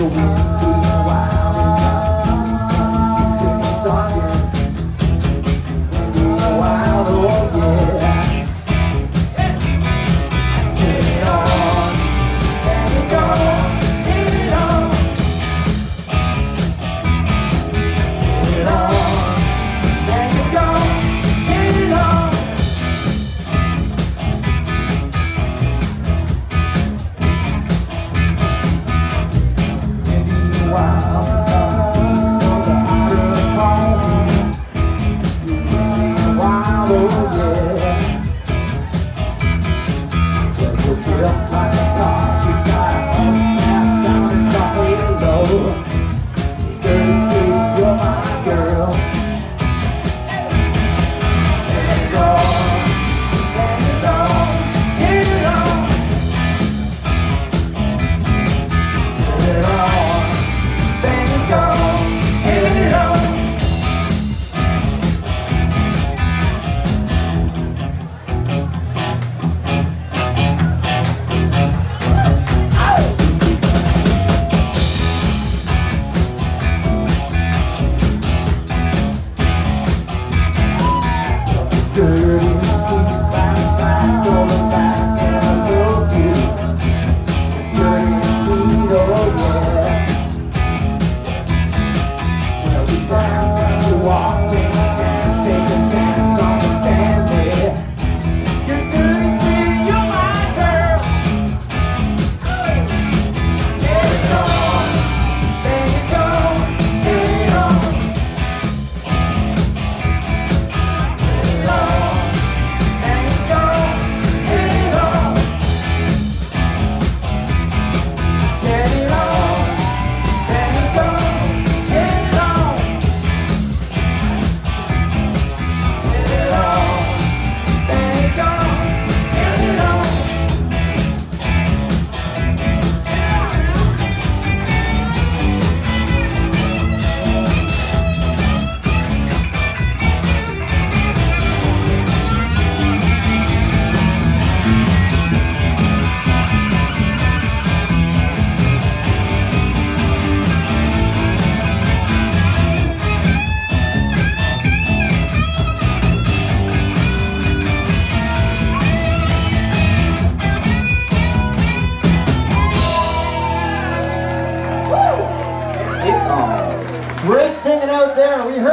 your week. 어. dirty Great singing out there. We heard.